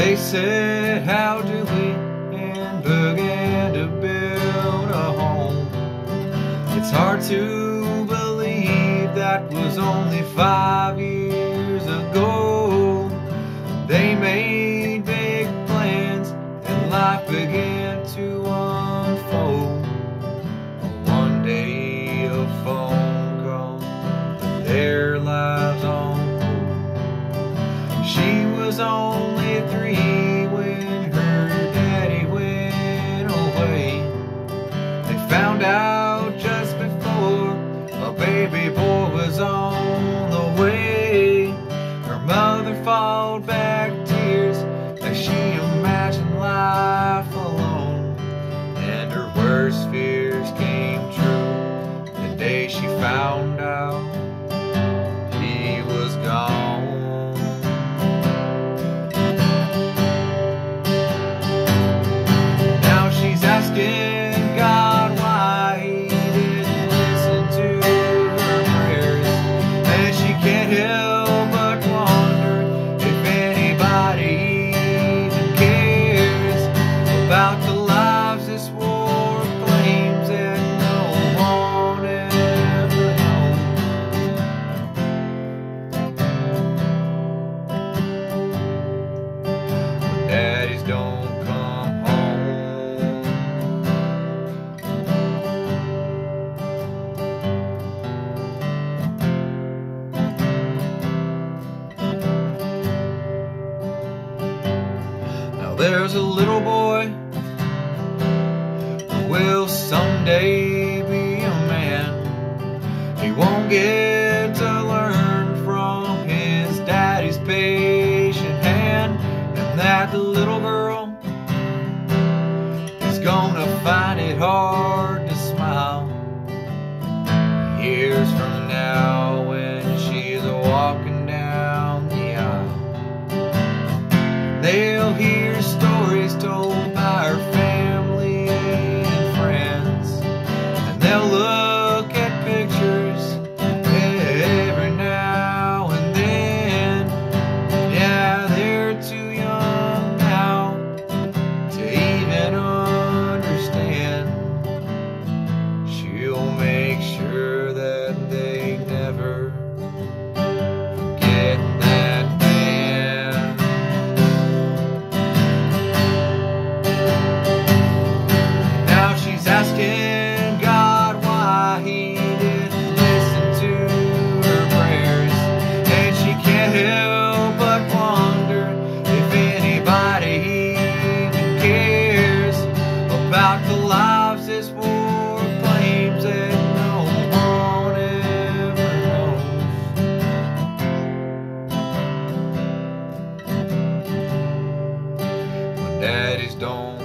They said, how do we? And to build a home. It's hard to believe that was only five years There's a little boy will someday be a man. He won't get to learn from his daddy's patient hand, and that the little girl is gonna find it hard to smile. Years from now, They'll about the lives this war claims that no one ever knows. when daddies don't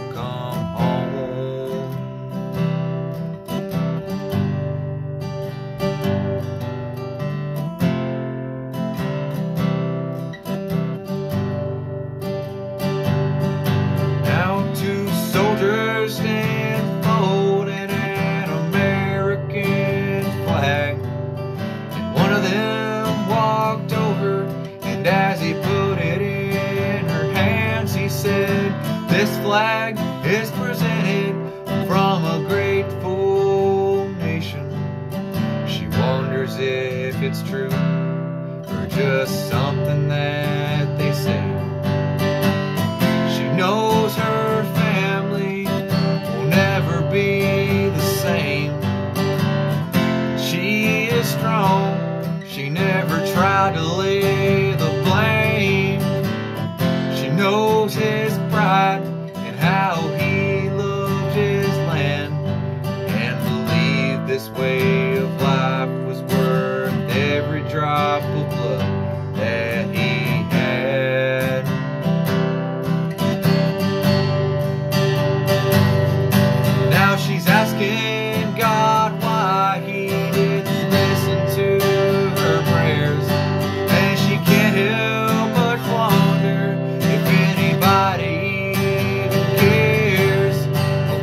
flag is presented from a grateful nation. She wonders if it's true or just something that they say. She knows her family will never be the same. She is strong, she never tried to lay the blame. She knows his pride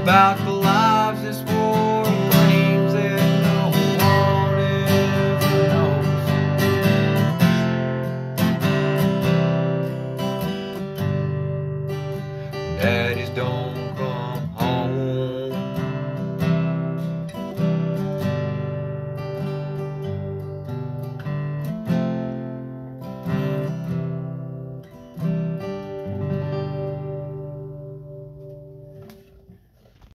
about the lives this war claims that no one ever knows. Daddies don't.